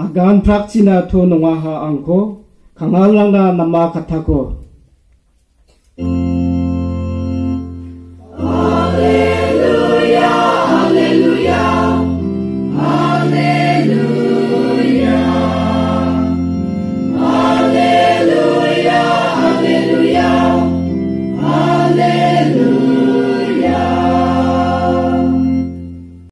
아간 프락지나 토 농아하 안고 강할랑나 남아 같아고